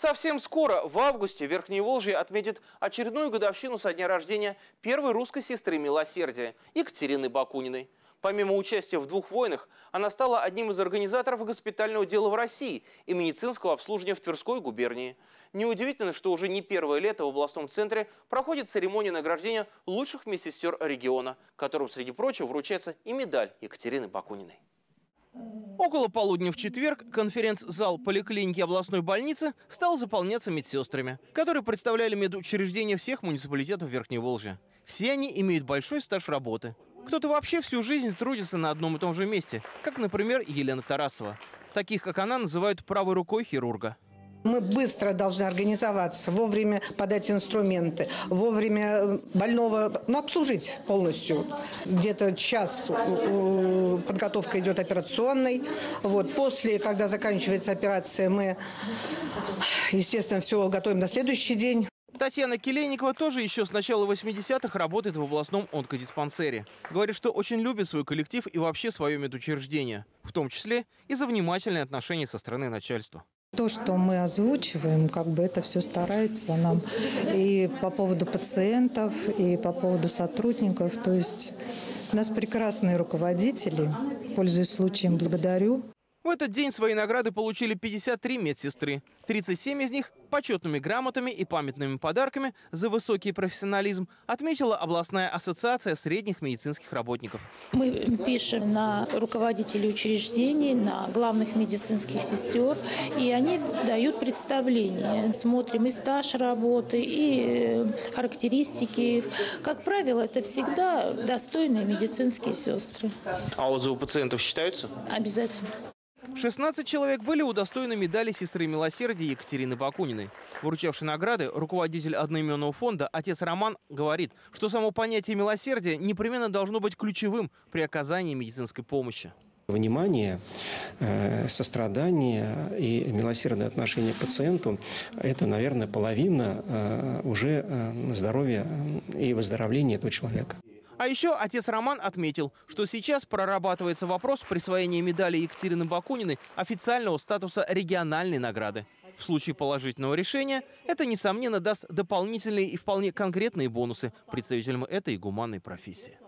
Совсем скоро, в августе, Верхнее Волжье отметит очередную годовщину со дня рождения первой русской сестры милосердия Екатерины Бакуниной. Помимо участия в двух войнах, она стала одним из организаторов госпитального дела в России и медицинского обслуживания в Тверской губернии. Неудивительно, что уже не первое лето в областном центре проходит церемония награждения лучших медсестер региона, которым, среди прочего, вручается и медаль Екатерины Бакуниной. Около полудня в четверг конференц-зал поликлиники областной больницы стал заполняться медсестрами, которые представляли медучреждения всех муниципалитетов Верхней Волжья. Все они имеют большой стаж работы. Кто-то вообще всю жизнь трудится на одном и том же месте, как, например, Елена Тарасова. Таких, как она, называют правой рукой хирурга. Мы быстро должны организоваться, вовремя подать инструменты, вовремя э, больного ну, обслужить полностью. Где-то час подготовка идет операционной. Вот. После, когда заканчивается операция, мы, естественно, все готовим на следующий день. Татьяна Келейникова тоже еще с начала 80-х работает в областном онкодиспансере. Говорит, что очень любит свой коллектив и вообще свое медучреждение, в том числе и за внимательное отношение со стороны начальства. То, что мы озвучиваем, как бы это все старается нам и по поводу пациентов, и по поводу сотрудников. То есть у нас прекрасные руководители. Пользуясь случаем, благодарю. В этот день свои награды получили 53 медсестры. 37 из них почетными грамотами и памятными подарками за высокий профессионализм отметила областная ассоциация средних медицинских работников. Мы пишем на руководителей учреждений, на главных медицинских сестер, и они дают представление. Смотрим и стаж работы, и характеристики их. Как правило, это всегда достойные медицинские сестры. А отзывы пациентов считаются? Обязательно. 16 человек были удостоены медали сестры милосердия Екатерины Бакуниной. Вручавший награды, руководитель одноименного фонда, отец Роман, говорит, что само понятие милосердия непременно должно быть ключевым при оказании медицинской помощи. Внимание, э, сострадание и милосердное отношение к пациенту – это, наверное, половина э, уже э, здоровья и выздоровления этого человека. А еще отец Роман отметил, что сейчас прорабатывается вопрос присвоения медали Екатерины Бакуниной официального статуса региональной награды. В случае положительного решения это, несомненно, даст дополнительные и вполне конкретные бонусы представителям этой гуманной профессии.